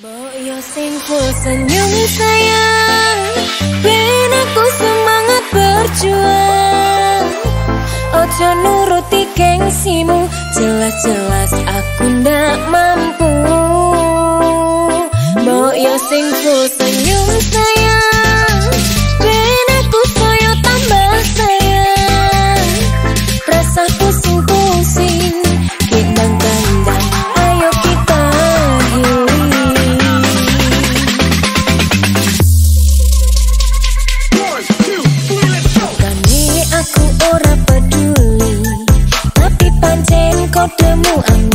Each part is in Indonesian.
Boyo sing full senyum sayang. Ben aku semangat berjuang. Ojo nuruti gengsimu. Jelas-jelas aku ndak mampu. Boyo sing full senyum sayang 我的木偶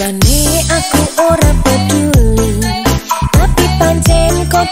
Bukan aku ora peduli Tapi pancen kau